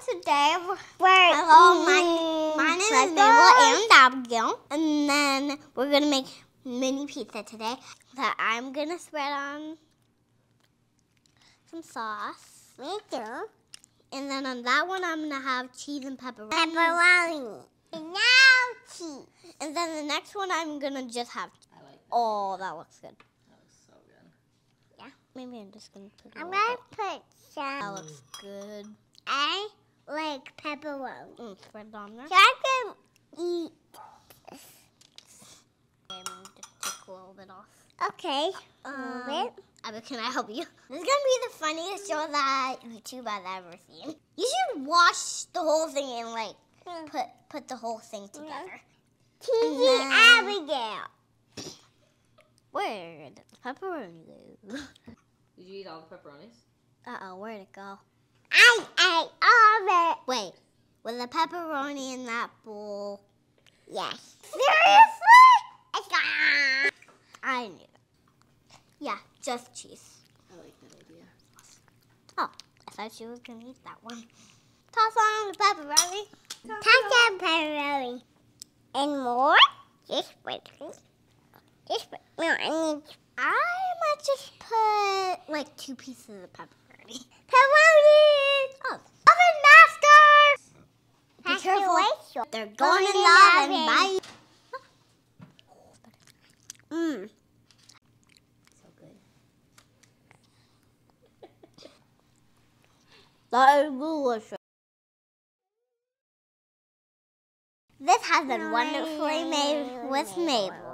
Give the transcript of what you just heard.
today We're Hello, my, eating my name is pretzels. Maebel and Abigail. And then we're going to make mini pizza today that I'm going to spread on some sauce. Me too. And then on that one, I'm going to have cheese and pepperoni. Pepperoni. And now cheese. And then the next one, I'm going to just have. I like that. Oh, that looks good. That was so good. Yeah. Maybe I'm just going to put I'm gonna bit. put That looks good. I like pepperoni. Mm, spread it on there. So I can eat. And just take a little bit off. Okay. Um, a little bit. Abby, can I help you? This is gonna be the funniest show that YouTube has ever seen. You should watch the whole thing and like put put the whole thing together. Cheesy then- Abigail. Where did the pepperoni go? Did you eat all the pepperonis? Uh oh, where'd it go? I ate of it. Wait, with the pepperoni in that bowl? Yes. Seriously? It's. I knew. Yeah, just cheese. I like that idea. Oh, I thought you were gonna eat that one. Toss on the pepperoni. Touch of pepperoni. And more? Just wait. Just wait. No, I need I might just put like two pieces of pepperoni. pepperoni. Oh, oven master! Be Pass it careful. away, so- They're going Going in in the the oven. oven. Bye. Mmm. So good. That is delicious. This has been wonderfully made with Maebel.